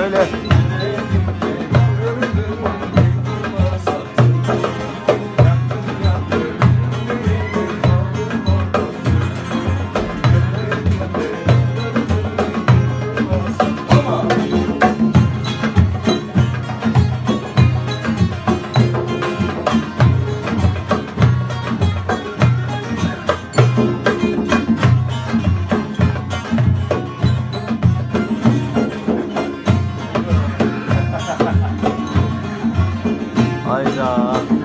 Söyle. 看一下啊。